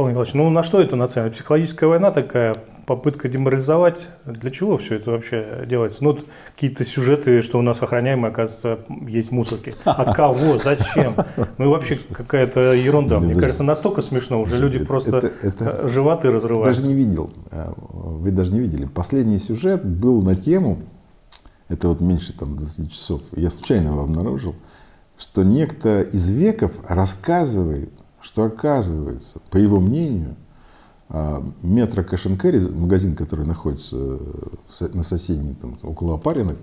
Павел Николаевич, ну на что это нацелено? Психологическая война такая, попытка деморализовать. Для чего все это вообще делается? Ну, какие-то сюжеты, что у нас охраняемые, оказывается, есть мусорки. От кого? Зачем? Ну и вообще какая-то ерунда. Мне кажется, настолько смешно уже. Люди просто это, животы разрывают. Даже не видел. А, вы даже не видели. Последний сюжет был на тему, это вот меньше там 20 часов, я случайно его обнаружил, что некто из веков рассказывает что оказывается, по его мнению, а, метро Кашенкери, магазин, который находится на соседней, там, около Опаринок,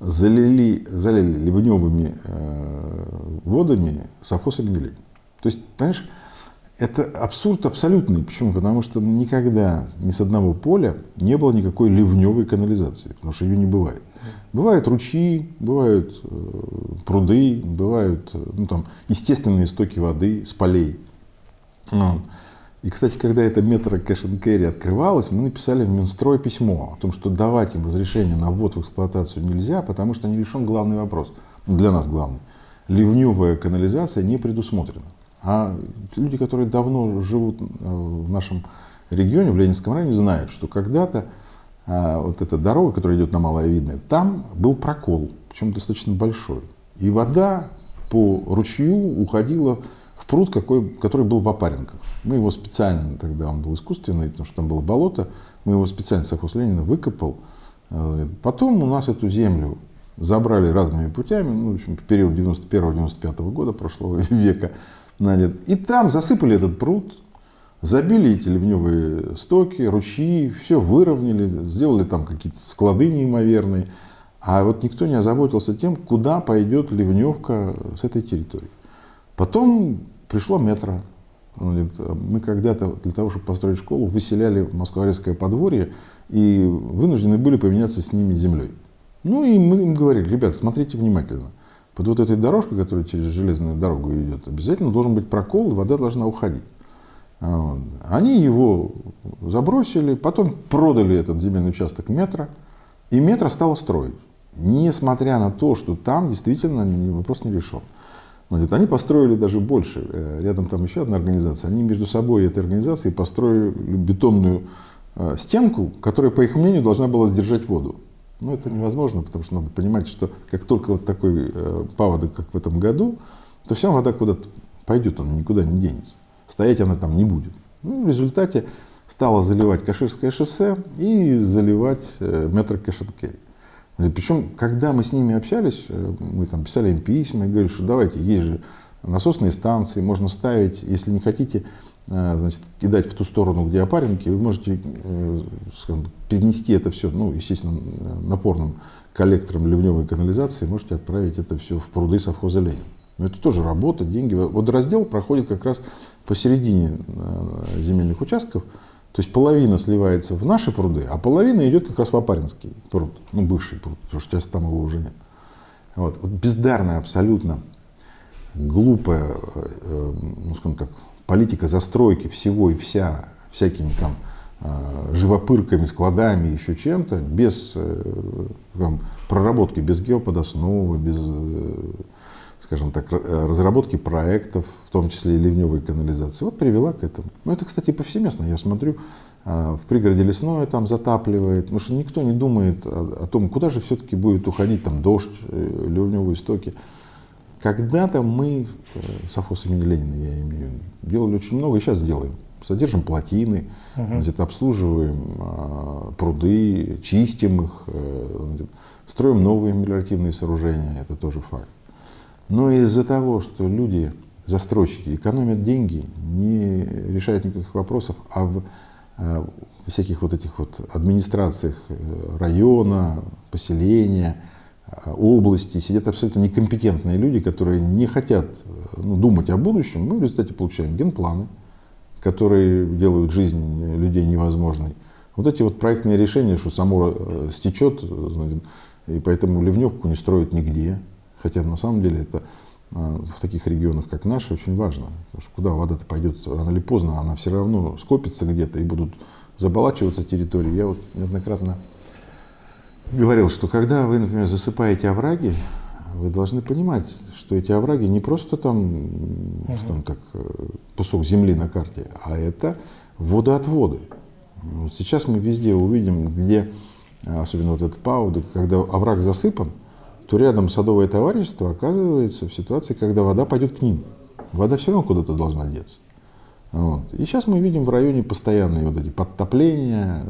залили, залили ливневыми э, водами совхоз Гнилень. То есть, понимаешь, это абсурд абсолютный. Почему? Потому что никогда ни с одного поля не было никакой ливневой канализации, потому что ее не бывает. Бывают ручьи, бывают э, пруды, бывают э, ну, там, естественные истоки воды с полей. Ну, и, кстати, когда это метро кэш carry открывалось, мы написали в Минстрой письмо о том, что давать им разрешение на ввод в эксплуатацию нельзя, потому что не решен главный вопрос. Для нас главный. Ливневая канализация не предусмотрена. А люди, которые давно живут э, в нашем регионе, в Ленинском районе, знают, что когда-то а, вот эта дорога, которая идет на Малое Видное, там был прокол, причем достаточно большой. И вода по ручью уходила в пруд, какой, который был в Опаренках. Мы его специально, тогда он был искусственный, потому что там было болото, мы его специально, совхоз Ленина, выкопал. А, потом у нас эту землю забрали разными путями, ну, в, общем, в период 91-95 года прошлого века. И там засыпали этот пруд, Забили эти ливневые стоки, ручьи, все выровняли, сделали там какие-то склады неимоверные. А вот никто не озаботился тем, куда пойдет ливневка с этой территории. Потом пришло метро. Мы когда-то для того, чтобы построить школу, выселяли Москворецкое подворье и вынуждены были поменяться с ними землей. Ну и мы им говорили, ребят, смотрите внимательно. Под вот этой дорожкой, которая через железную дорогу идет, обязательно должен быть прокол, и вода должна уходить. Вот. Они его забросили, потом продали этот земельный участок метро, и метро стало строить. Несмотря на то, что там действительно вопрос не решен. Вот. Они построили даже больше. Э, рядом там еще одна организация. Они между собой этой организацией построили бетонную э, стенку, которая, по их мнению, должна была сдержать воду. Но это невозможно, потому что надо понимать, что как только вот такой э, паводок, как в этом году, то вся вода куда-то пойдет, она никуда не денется. Стоять она там не будет. Ну, в результате стала заливать Каширское шоссе и заливать э, метро Кашаткери. Причем, когда мы с ними общались, э, мы там писали им письма и говорили, что давайте, есть же насосные станции, можно ставить, если не хотите, э, значит, кидать в ту сторону, где опаренки, вы можете скажем, перенести это все, ну, естественно, напорным коллектором ливневой канализации, можете отправить это все в пруды совхоза Ленин. Но это тоже работа, деньги. Вот раздел проходит как раз посередине э, земельных участков. То есть половина сливается в наши пруды, а половина идет как раз в Апаринский пруд, ну бывший пруд, потому что сейчас там его уже нет. Вот, вот бездарная абсолютно глупая, э, э, ну скажем так, политика застройки всего и вся, всякими там живопырками, складами, еще чем-то, без там, проработки, без геоподосновы, без скажем так, э, разработки проектов, в том числе и ливневой канализации, вот привела к этому. Ну, это, кстати, повсеместно. Я смотрю, в пригороде лесное там затапливает, потому что никто не думает о, о том, куда же все-таки будет уходить там дождь, э, ливневые стоки. Когда-то мы, э, совхоз имени Ленина, я имею, делали очень много, и сейчас делаем. Содержим плотины, угу. значит, обслуживаем а, пруды, чистим их, значит, строим новые мелиоративные сооружения, это тоже факт. Но из-за того, что люди, застройщики, экономят деньги, не решают никаких вопросов, а в, а всяких вот этих вот администрациях района, поселения, области сидят абсолютно некомпетентные люди, которые не хотят ну, думать о будущем, мы в результате получаем генпланы, которые делают жизнь людей невозможной. Вот эти вот проектные решения, что само э, стечет, и поэтому ливневку не строят нигде, Хотя на самом деле это в таких регионах, как наши, очень важно. Потому что куда вода-то пойдет рано или поздно, она все равно скопится где-то и будут заболачиваться территории. Я вот неоднократно говорил, что когда вы, например, засыпаете овраги, вы должны понимать, что эти овраги не просто там, скажем так, кусок земли на карте, а это водоотводы. Вот сейчас мы везде увидим, где, особенно вот этот пауды, когда овраг засыпан, то рядом садовое товарищество оказывается в ситуации, когда вода пойдет к ним. Вода все равно куда-то должна деться. Вот. И сейчас мы видим в районе постоянные вот эти подтопления,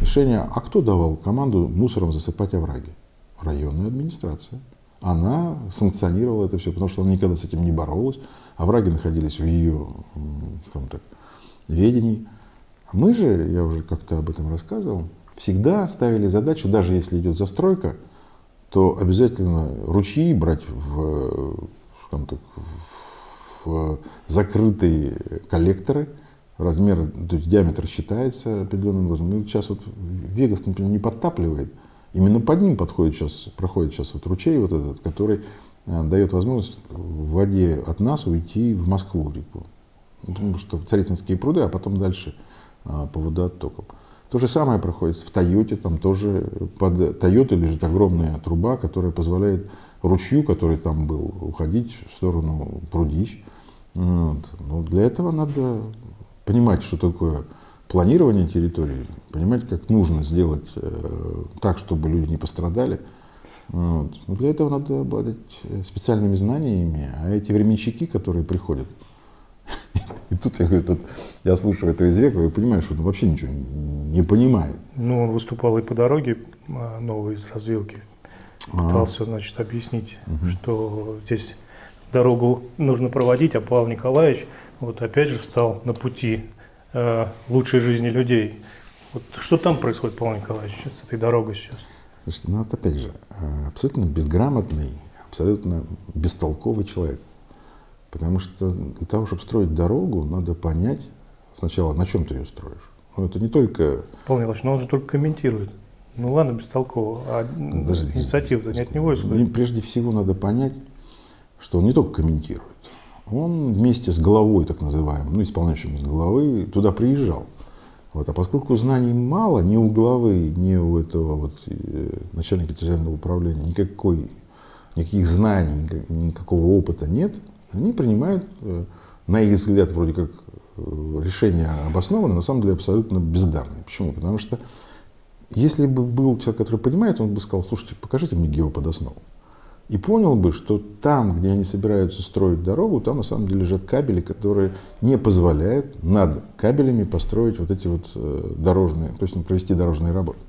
решения. А кто давал команду мусором засыпать овраги? Районная администрация. Она санкционировала это все, потому что она никогда с этим не боролась. Овраги находились в ее, так, ведении. А мы же, я уже как-то об этом рассказывал, всегда ставили задачу, даже если идет застройка, то обязательно ручьи брать в, так, в закрытые коллекторы, размер, то есть диаметр считается определенным образом. И сейчас вот Вегас, например, не подтапливает, именно под ним подходит сейчас, проходит сейчас вот ручей вот этот, который э, дает возможность в воде от нас уйти в Москву реку. Ну, потому что Царицынские пруды, а потом дальше а, по водооттокам. То же самое проходит в Тойоте, там тоже под Тойотой лежит огромная труба, которая позволяет ручью, который там был, уходить в сторону прудищ. Вот. Но для этого надо понимать, что такое планирование территории, понимать, как нужно сделать э, так, чтобы люди не пострадали. Вот. Но для этого надо обладать специальными знаниями, а эти временщики, которые приходят, и тут я говорю, тут я слушаю этого Извекова и понимаю, что он вообще ничего не понимает. Ну, он выступал и по дороге а, новой из развилки. Пытался, значит, объяснить, угу. что здесь дорогу нужно проводить, а Павел Николаевич вот опять же встал на пути э, лучшей жизни людей. Вот что там происходит, Павел Николаевич, с этой дорогой сейчас? Слушайте, ну вот опять же, э, абсолютно безграмотный, абсолютно бестолковый человек. Потому что для того, чтобы строить дорогу, надо понять сначала, на чем ты ее строишь. Ну, это не только... Павел Николаевич, но он же только комментирует. Ну ладно, бестолково, а Даже инициатива не от него исходит. Прежде всего надо понять, что он не только комментирует, он вместе с головой, так называемым, ну, исполняющим из головы, туда приезжал. Вот. А поскольку знаний мало ни у главы, ни у этого вот, э, начальника территориального управления, никакой, никаких знаний, никакого опыта нет, они принимают, э, на их взгляд, вроде как э, решение обоснованное, на самом деле абсолютно бездарное. Почему? Потому что если бы был человек, который понимает, он бы сказал, слушайте, покажите мне геоподоснову. И понял бы, что там, где они собираются строить дорогу, там на самом деле лежат кабели, которые не позволяют над кабелями построить вот эти вот э, дорожные, то есть ну, провести дорожные работы.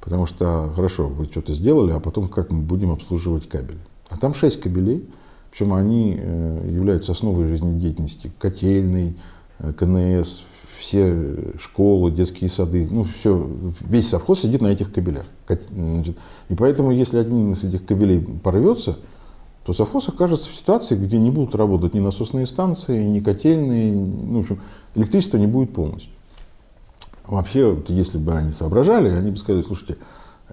Потому что, хорошо, вы что-то сделали, а потом как мы будем обслуживать кабели? А там шесть кабелей, причем они э, являются основой жизнедеятельности котельной, э, КНС, все школы, детские сады, ну все, весь совхоз сидит на этих кабелях. И поэтому, если один из этих кабелей порвется, то совхоз окажется в ситуации, где не будут работать ни насосные станции, ни котельные, ну, в общем, электричество не будет полностью. Вообще, если бы они соображали, они бы сказали, слушайте,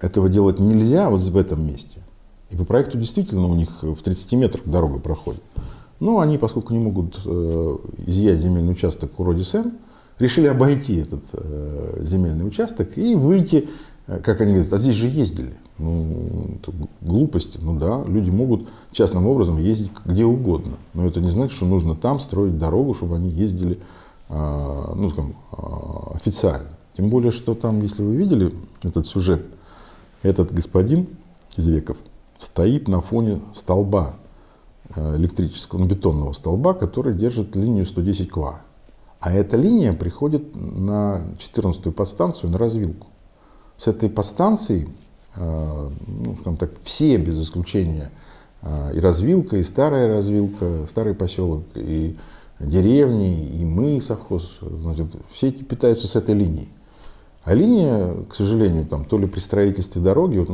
этого делать нельзя вот в этом месте. И по проекту действительно у них в 30 метрах дорога проходит. Но они, поскольку не могут э, изъять земельный участок у Родисен, решили обойти этот э, земельный участок и выйти, э, как они говорят, а здесь же ездили. Ну, это глупости. Ну да, люди могут частным образом ездить где угодно. Но это не значит, что нужно там строить дорогу, чтобы они ездили э, ну, там, э, официально. Тем более, что там, если вы видели этот сюжет, этот господин из веков стоит на фоне столба э, электрического, ну, бетонного столба, который держит линию 110 ква. А эта линия приходит на 14-ю подстанцию, на развилку. С этой подстанцией, э, ну, скажем так, все без исключения, э, и развилка, и старая развилка, старый поселок, и деревни, и мы, совхоз, значит, все эти питаются с этой линией. А линия, к сожалению, там, то ли при строительстве дороги,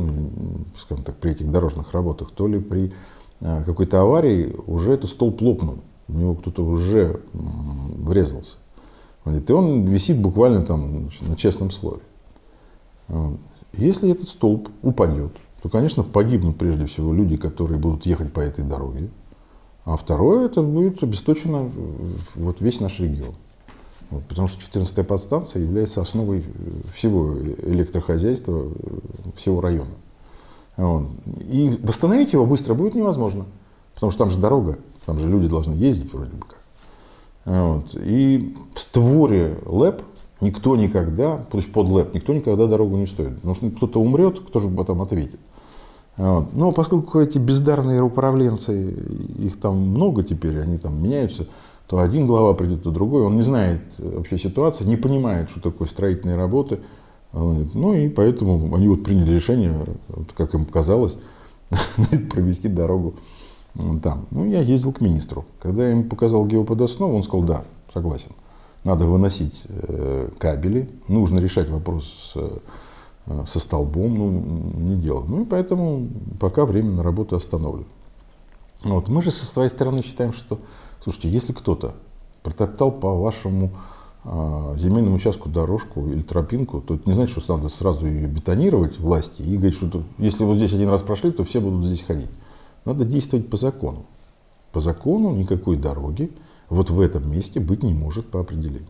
скажем так, при этих дорожных работах, то ли при э, какой-то аварии уже этот столб лопнул в него кто-то уже врезался. И он висит буквально там на честном слове. Если этот столб упадет, то, конечно, погибнут прежде всего люди, которые будут ехать по этой дороге. А второе, это будет обесточено вот весь наш регион. Вот, потому что 14-я подстанция является основой всего электрохозяйства всего района. Вот. И восстановить его быстро будет невозможно. Потому что там же дорога, там же люди должны ездить вроде бы как. Вот. И в створе ЛЭП никто никогда, то есть под ЛЭП, никто никогда дорогу не стоит. Потому что кто-то умрет, кто же потом ответит. Вот. Но поскольку эти бездарные управленцы, их там много теперь, они там меняются, то один глава придет, то другой, он не знает вообще ситуации, не понимает, что такое строительные работы. Ну и поэтому они вот приняли решение, как им казалось, провести дорогу там. Ну, я ездил к министру. Когда я ему показал геоподоснову, он сказал, да, согласен. Надо выносить э, кабели, нужно решать вопрос э, со столбом, ну, не делал. Ну и поэтому пока временно работу остановлю. Вот. Мы же со своей стороны считаем, что, слушайте, если кто-то протоптал по вашему э, земельному участку дорожку или тропинку, то это не значит, что надо сразу ее бетонировать власти и говорить, что если вот здесь один раз прошли, то все будут здесь ходить. Надо действовать по закону. По закону никакой дороги вот в этом месте быть не может по определению.